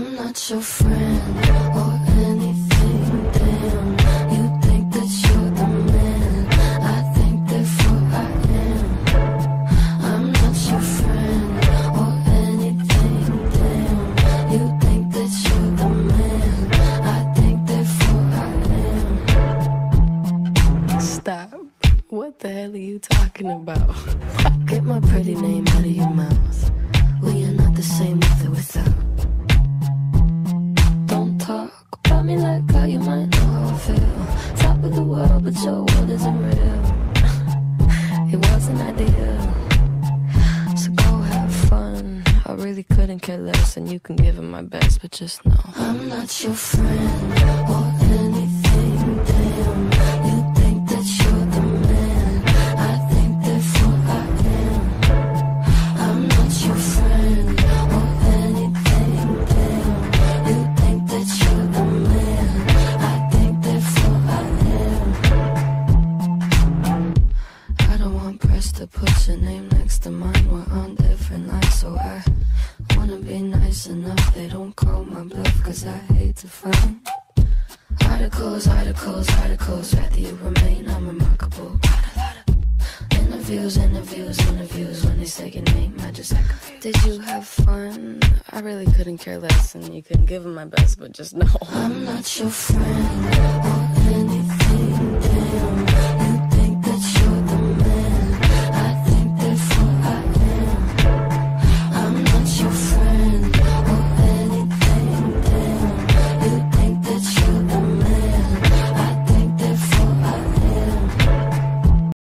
I'm not your friend or anything. Damn, you think that you're the man. I think therefore I am. I'm not your friend or anything. Damn, you think that you're the man. I think therefore I am. Stop. What the hell are you talking about? Get my pretty name out of your mouth. We are not the same with or without. Me like how you might know how I feel. Top of the world, but your world isn't real. It wasn't ideal. So go have fun. I really couldn't care less, and you can give it my best, but just know I'm not your friend to put your name next to mine. We're on different lines, so I wanna be nice enough. They don't call my bluff, cause I hate to find articles, articles, articles. Rather you remain unremarkable. Interviews, interviews, interviews. When they say your name, I just act confused. Did you have fun? I really couldn't care less, and you can give it my best, but just know. I'm not your friend